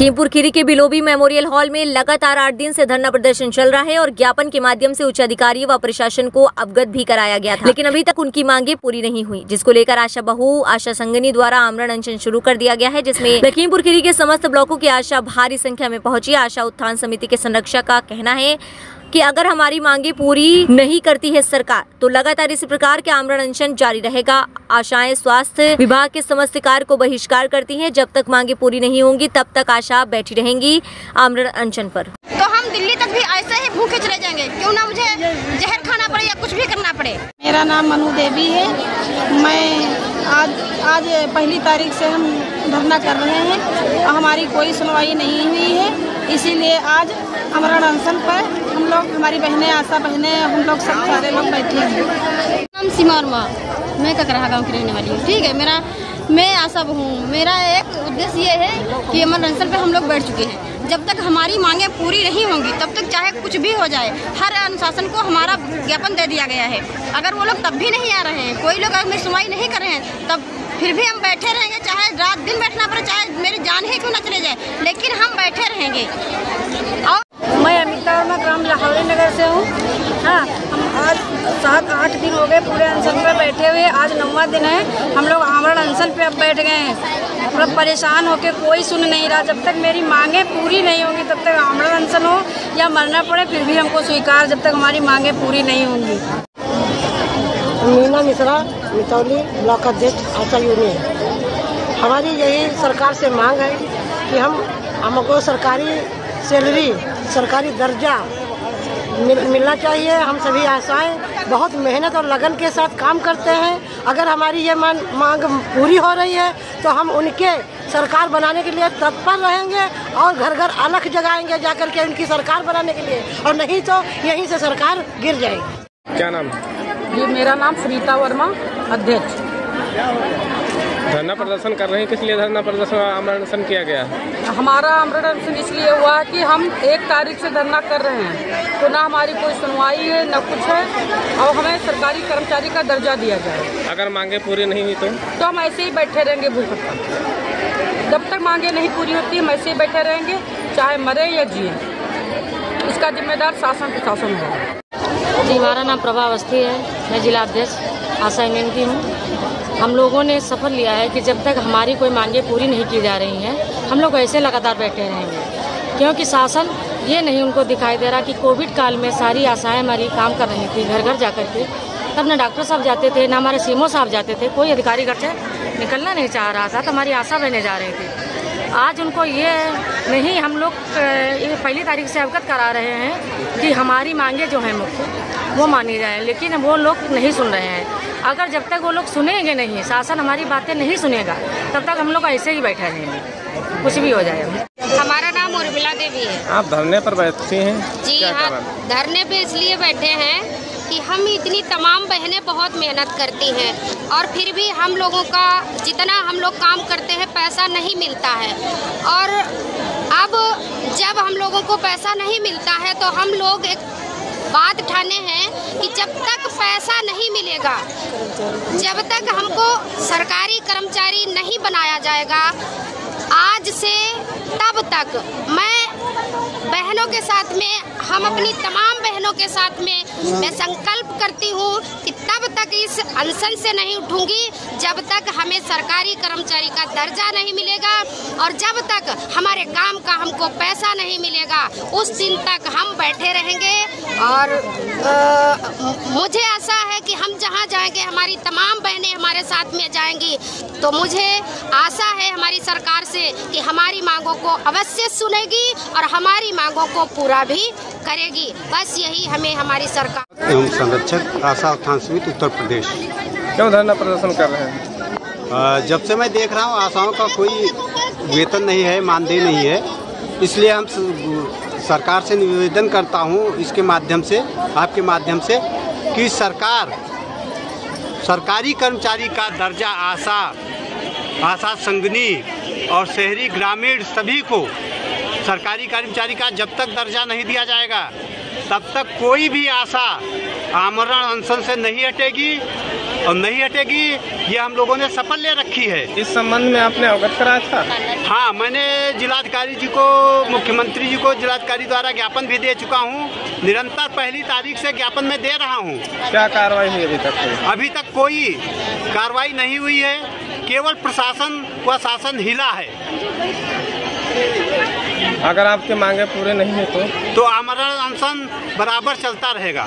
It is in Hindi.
लखीमपुर खीरी के बिलोबी मेमोरियल हॉल में लगातार आठ दिन से धरना प्रदर्शन चल रहा है और ज्ञापन के माध्यम से उच्च अधिकारी व प्रशासन को अवगत भी कराया गया था। लेकिन अभी तक उनकी मांगे पूरी नहीं हुई, जिसको लेकर आशा बहु, आशा संगनी द्वारा आमरण अनशन शुरू कर दिया गया है, जिसमें लखीमपुर खीरी के समस्त ब्लॉकों की आशा भारी संख्या में पहुँची। आशा उत्थान समिति के संरक्षक का कहना है कि अगर हमारी मांगे पूरी नहीं करती है सरकार तो लगातार इसी प्रकार के आमरण अनशन जारी रहेगा। आशाएँ स्वास्थ्य विभाग के समस्त कार्य को बहिष्कार करती हैं। जब तक मांगे पूरी नहीं होंगी तब तक आशा बैठी रहेंगी आमरण अनशन पर। तो हम दिल्ली तक भी ऐसे ही भूखे चले जाएँगे। क्यों ना मुझे जहर खाना पड़े या कुछ भी करना पड़े? मेरा नाम मनु देवी है। मैं आज आज पहली तारीख से हम धरना कर रहे हैं। हमारी कोई सुनवाई नहीं हुई है। इसीलिए आज अमरण अनशन पर हमारी बहनें, आशा बहनें, हम लोग सब सारे लोग बैठे हैं। नाम वर्मा मैं। ककराहा गाँव की रहने वाली हूँ, ठीक है? मेरा, मैं आशा हूँ। मेरा एक उद्देश्य ये है कि अमर अनशन पे हम लोग बैठ चुके हैं। जब तक हमारी मांगे पूरी नहीं होंगी, तब तक चाहे कुछ भी हो जाए, हर अनुशासन को हमारा ज्ञापन दे दिया गया है। अगर वो लोग तब भी नहीं आ रहे हैं, कोई लोग अगर सुनवाई नहीं कर रहे हैं, तब फिर भी हम बैठे रहेंगे, चाहे रात दिन बैठना पड़े, चाहे मेरी जान ही क्यों ना चले जाए, लेकिन हम बैठे रहेंगे। और मैं अमिता वर्मा ग्राम लाहौरी नगर से हूँ। हाँ हम आज सात, आठ दिन हो गए पूरे अनशन पर बैठे हुए। आज नौवा दिन है। हम लोग आमरण अनशन पे अब बैठ गए हैं। मतलब परेशान होके कोई सुन नहीं रहा। जब तक मेरी मांगे पूरी नहीं होंगी, तब तक आमरण अनशन हो या मरना पड़े, फिर भी हमको स्वीकार। जब तक हमारी मांगे पूरी नहीं होंगी। मीना मिश्रा, मितौली, ब्लॉक अध्यक्ष, आशा यूनियन। हमारी यही सरकार से मांग है कि हम हमको सरकारी सैलरी सरकारी दर्जा मिल, मिलना चाहिए। हम सभी आशाएँ बहुत मेहनत और लगन के साथ काम करते हैं। अगर हमारी ये मान, मांग पूरी हो रही है तो हम उनके सरकार बनाने के लिए तत्पर रहेंगे और घर घर अलख जगाएँगे जाकर के उनकी सरकार बनाने के लिए। और नहीं तो यहीं से सरकार गिर जाएगी। क्या नाम? ये मेरा नाम सुनीता वर्मा अध्यक्ष। धरना प्रदर्शन कर रहे हैं किस लिए धरना प्रदर्शन आमरण किया गया? है हमारा आमरण इसलिए हुआ है कि हम एक तारीख से धरना कर रहे हैं। तो ना हमारी कोई सुनवाई है न कुछ है और हमें सरकारी कर्मचारी का दर्जा दिया जाए। अगर मांगे पूरी नहीं हुई तो? तो हम ऐसे ही बैठे रहेंगे भूख जब तक मांगे नहीं पूरी होती हम ऐसे ही बैठे रहेंगे चाहे मरे या जिए। इसका जिम्मेदार शासन प्रशासन होगा। जी हमारा नाम प्रभा अवस्थी है। मैं जिला अध्यक्ष आशा एम की हूँ। हम लोगों ने सफ़र लिया है कि जब तक हमारी कोई मांगे पूरी नहीं की जा रही हैं, हम लोग ऐसे लगातार बैठे रहेंगे। क्योंकि शासन ये नहीं उनको दिखाई दे रहा कि कोविड काल में सारी आशाएँ हमारी काम कर रही थी घर घर जा कर के। तब ना डॉक्टर साहब जाते थे, न हमारे सीमो साहब जाते थे, कोई अधिकारी घर से निकलना नहीं चाह रहा था तो हमारी आशा बहने जा रही थी। आज उनको ये नहीं, हम लोग पहली तारीख से अवगत करा रहे हैं कि हमारी मांगे जो हैं मुख्य, वो मानी जाए, लेकिन वो लोग नहीं सुन रहे हैं। अगर जब तक वो लोग सुनेंगे नहीं शासन हमारी बातें नहीं सुनेगा तब तक हम लोग ऐसे ही बैठे रहेंगे। कुछ भी हो जाए। हमारा नाम उर्मिला देवी है। आप धरने पर बैठती हैं? जी हाँ धरने पे इसलिए बैठे हैं कि हम इतनी तमाम बहनें बहुत मेहनत करती हैं और फिर भी हम लोगों का जितना हम लोग काम करते हैं पैसा नहीं मिलता है। और अब जब हम लोगों को पैसा नहीं मिलता है तो हम लोग एक बात उठाने हैं कि जब तक पैसा नहीं मिलेगा, जब तक हमको सरकारी कर्मचारी नहीं बनाया जाएगा, आज से तब तक मैं बहनों के साथ में हम अपनी तमाम बहनों के साथ में मैं संकल्प करती हूँ कि तब तक इस अनशन से नहीं उठूँगी जब तक हमें सरकारी कर्मचारी का दर्जा नहीं मिलेगा और जब तक हमारे काम का हमको पैसा नहीं मिलेगा उस दिन तक हम बैठे रहेंगे। और अ, मुझे आशा है कि हम जहाँ जाएँगे हमारी तमाम बहनें हमारे साथ में जाएँगी। तो मुझे आशा है हमारी सरकार से कि हमारी मांगों को अवश्य सुनेगी और हमारी मांगों को पूरा भी करेगी। बस यही हमें हमारी सरकार एवं संरक्षक आशा उत्थान समिति उत्तर प्रदेश। क्यों धरना प्रदर्शन कर रहे हैं? जब से मैं देख रहा हूँ आशाओं का कोई वेतन नहीं है मानदेय नहीं है। इसलिए हम सरकार से निवेदन करता हूँ इसके माध्यम से आपके माध्यम से कि सरकार सरकारी कर्मचारी का दर्जा आशा आशा संगनी और शहरी ग्रामीण सभी को सरकारी कर्मचारी का जब तक दर्जा नहीं दिया जाएगा तब तक कोई भी आशा आमरण अनशन से नहीं हटेगी और नहीं हटेगी ये हम लोगों ने शपथ ले रखी है। इस संबंध में आपने अवगत कराया था? हाँ मैंने जिलाधिकारी जी को मुख्यमंत्री जी को जिलाधिकारी द्वारा ज्ञापन भी दे चुका हूँ। निरंतर पहली तारीख से ज्ञापन में दे रहा हूँ। क्या कार्रवाई हुई अभी तक? अभी तक कोई कार्रवाई नहीं हुई है। केवल प्रशासन व शासन हिला है। अगर आपके मांगे पूरे नहीं है तो? तो हमारा अनशन बराबर चलता रहेगा।